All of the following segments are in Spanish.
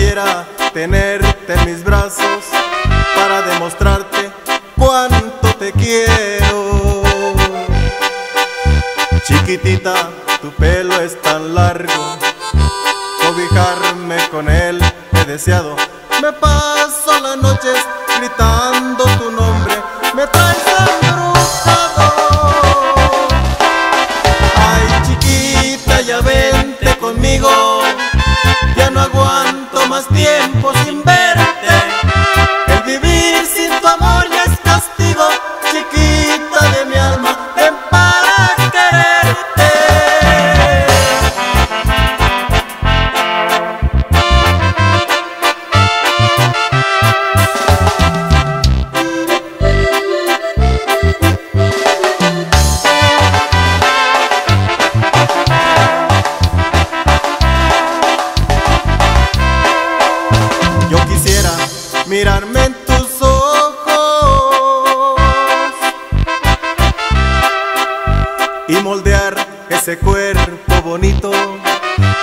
Quisiera tenerte en mis brazos para demostrarte cuánto te quiero. Chiquitita, tu pelo es tan largo, cobijarme con él he deseado. Me paso las noches gritando tu nombre. y moldear ese cuerpo bonito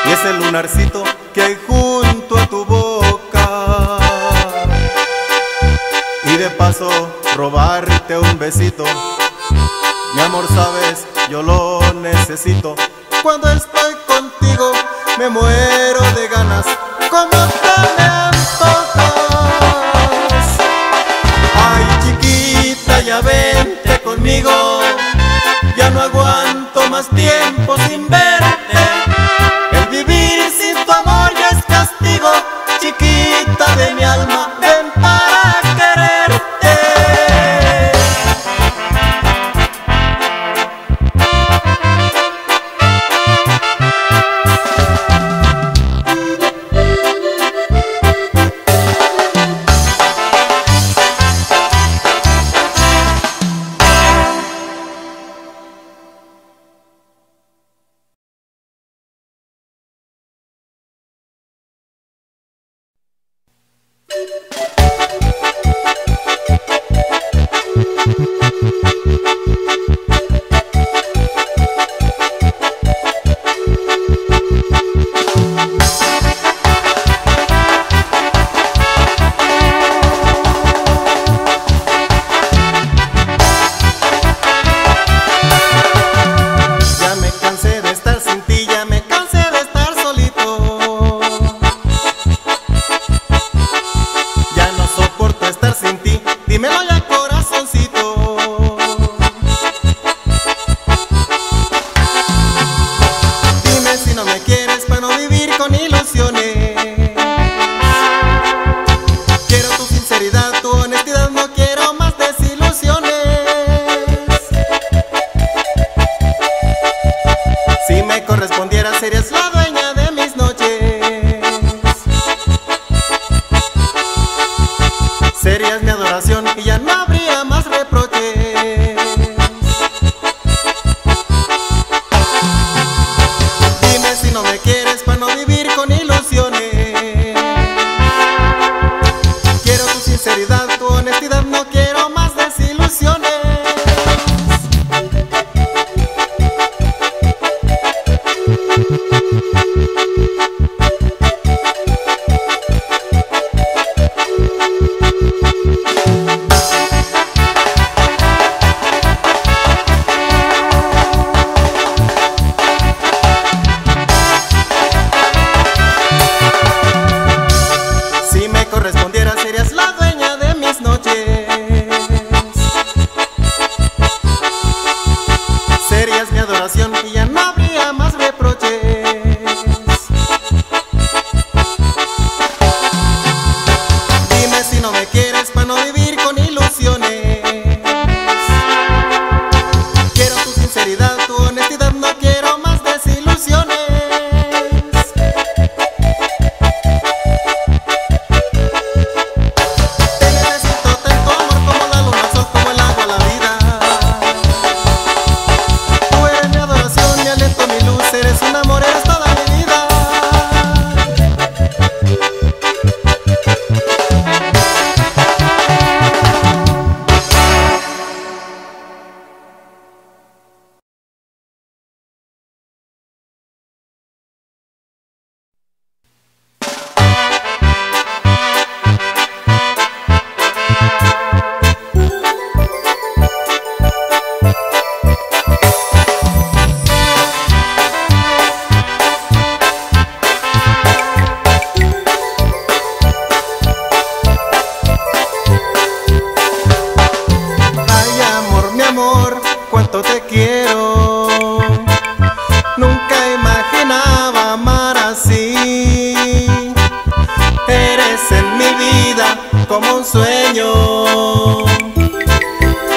y ese lunarcito que hay junto a tu boca. Y de paso robarte un besito. Mi amor, sabes, yo lo necesito. Cuando estoy contigo me muero de ganas. más tiempo sin verte. El vivir sin tu amor ya es castigo, chiquita de mi alma.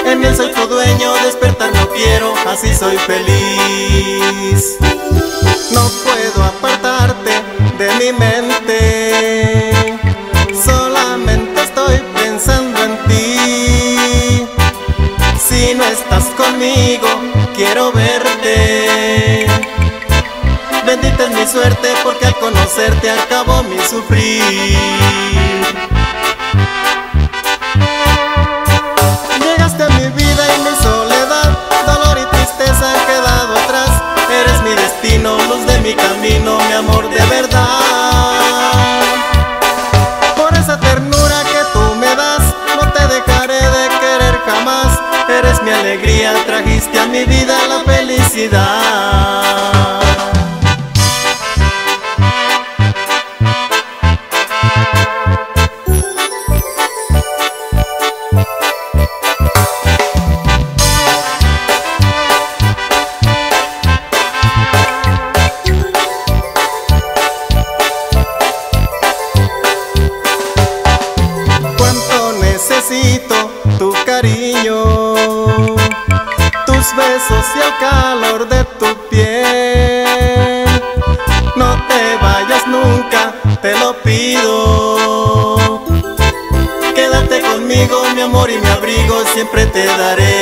En él soy dueño, despertar no quiero, así soy feliz. No puedo apartarte de mi mente Solamente estoy pensando en ti. Si no estás conmigo, quiero verte. Bendita es mi suerte porque al conocerte acabó mi sufrir. Mi vida y mi soledad, dolor y tristeza han quedado atrás. Eres mi destino, luz de mi camino, mi amor de verdad. Por esa ternura que tú me das, no te dejaré de querer jamás. Eres mi alegría, trajiste a mi vida la felicidad. Y el calor de tu piel. No te vayas nunca, te lo pido. Quédate conmigo, mi amor y mi abrigo, siempre te daré.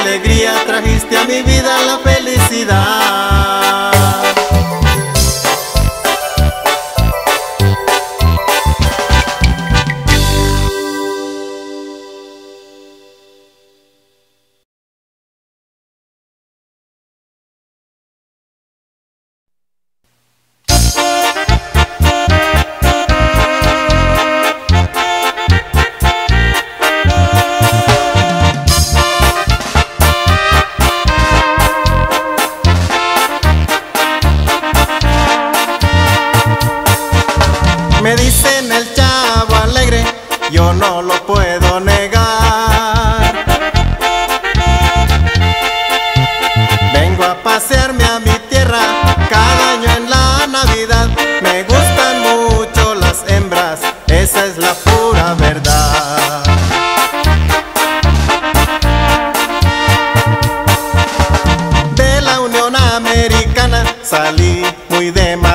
Alegría, trajiste a mi vida la felicidad. Salí muy de madrugada.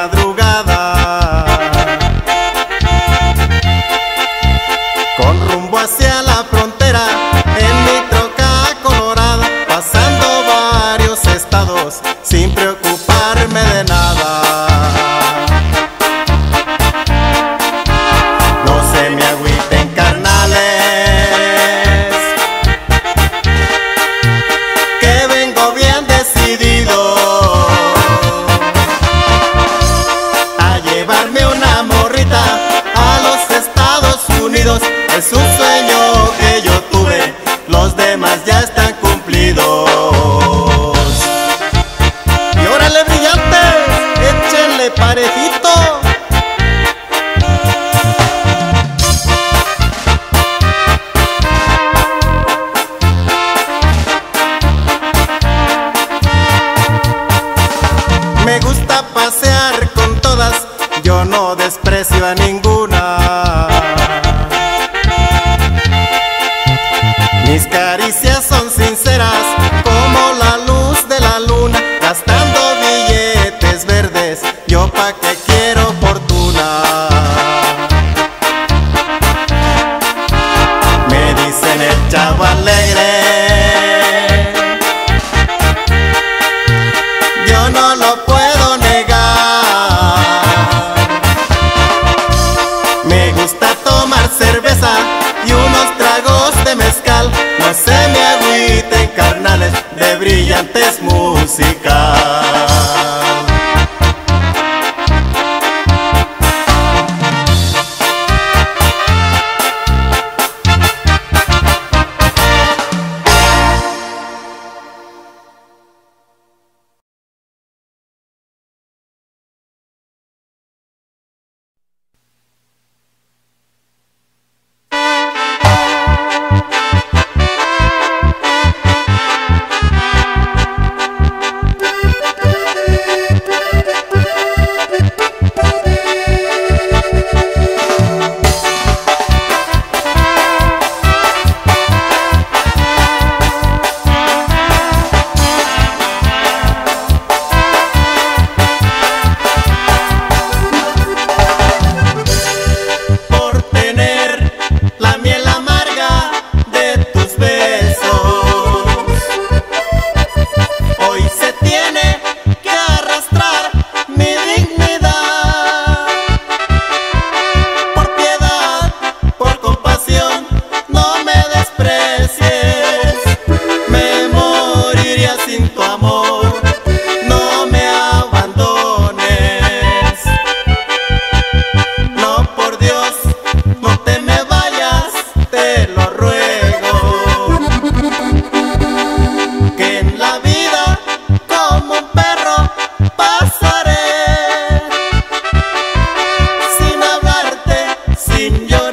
Mis in your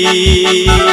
Te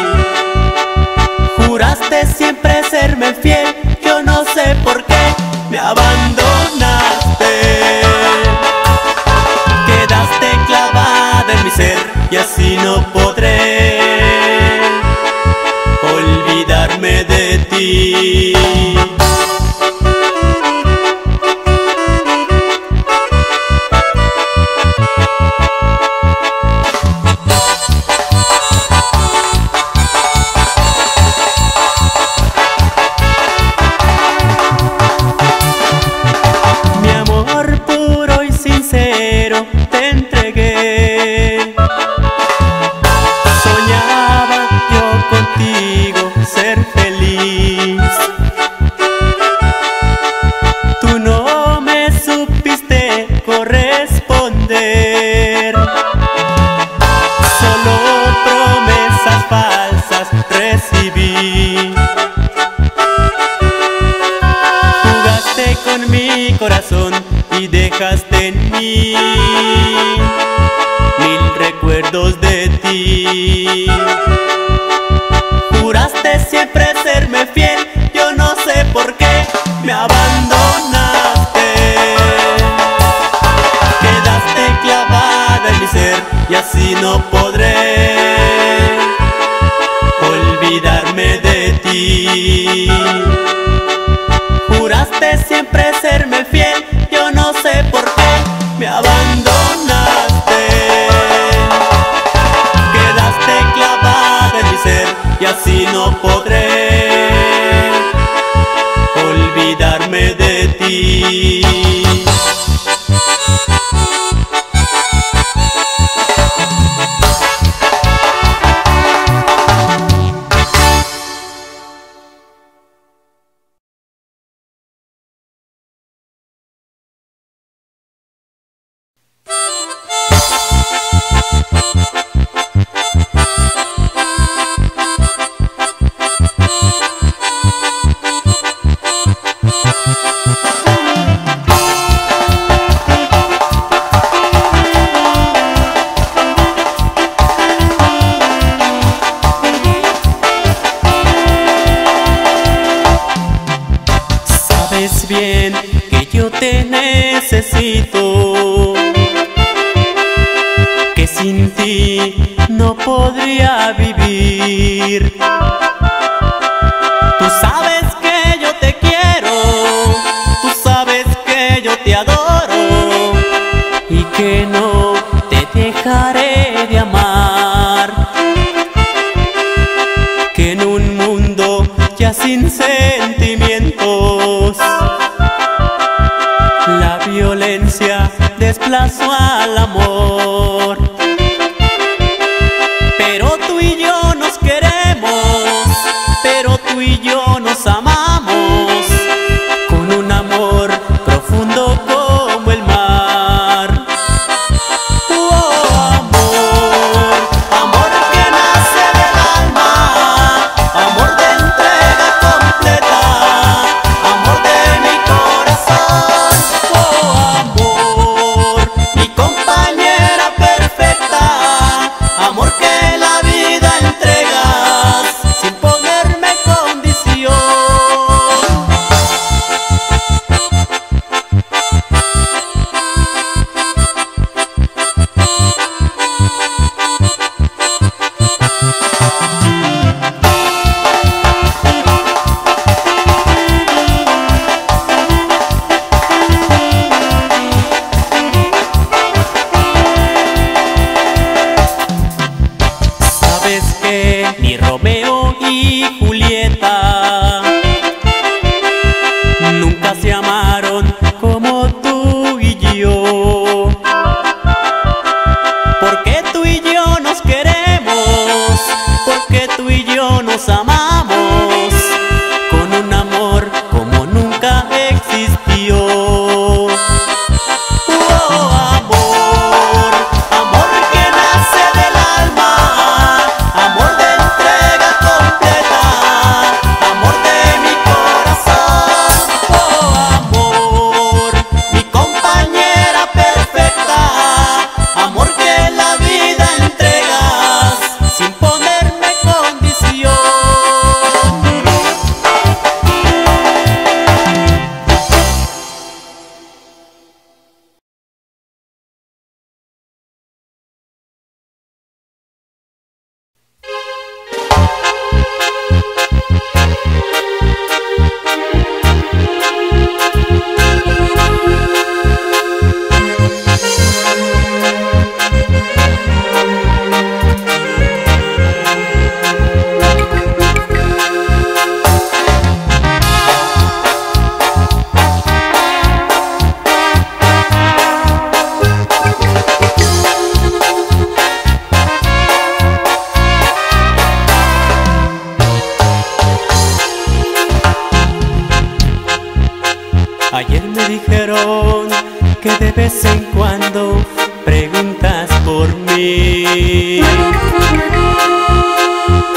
olvidarme de ti. Juraste siempre serme fiel, yo no sé por qué me abandonaste. Quedaste clavada en mi ser y así no podré. bien que yo te necesito. Que sin ti no podría vivir.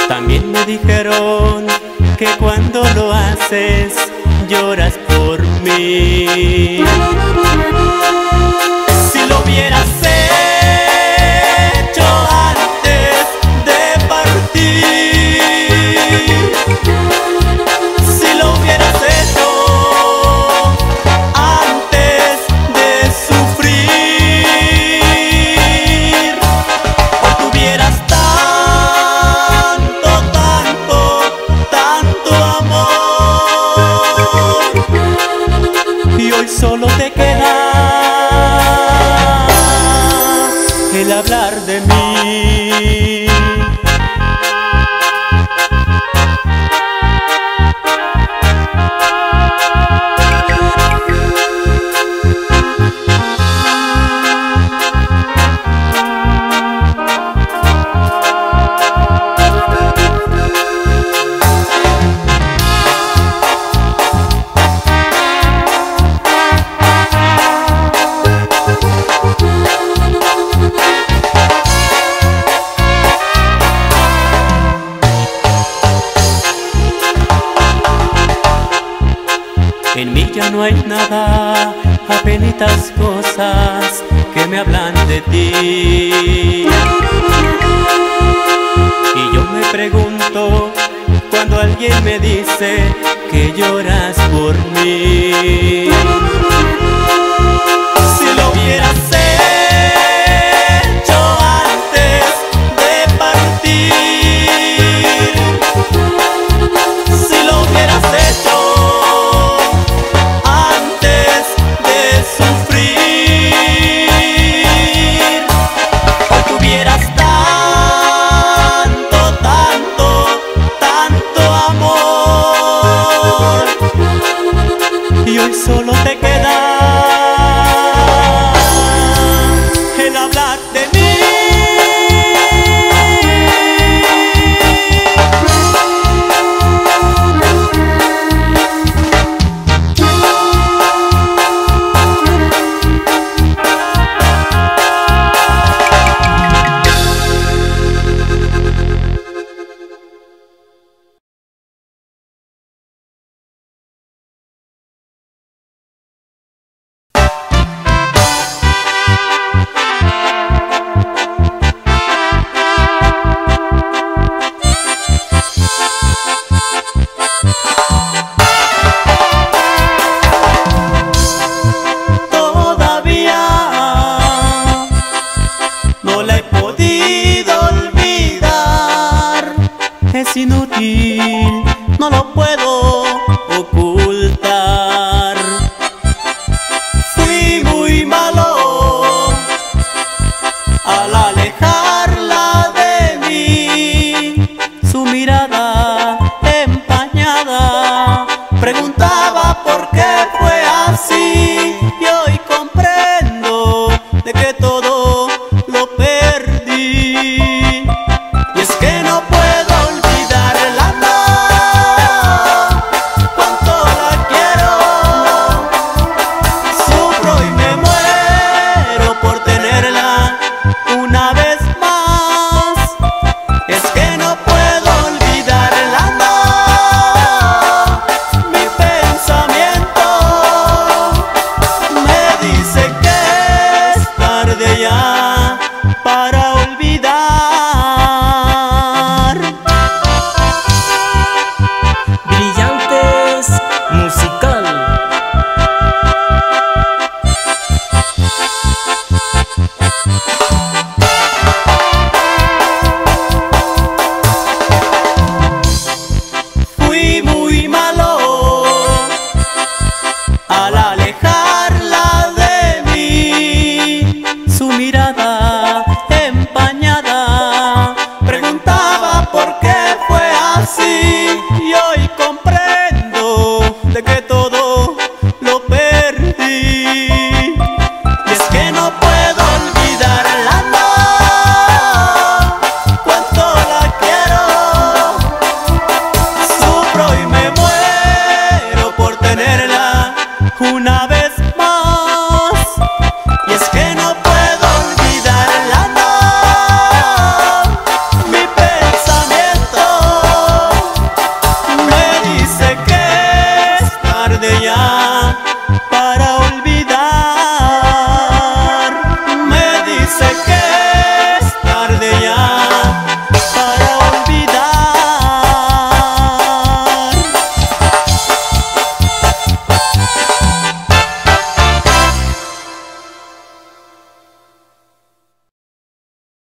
También me dijeron que cuando lo haces lloras por mí.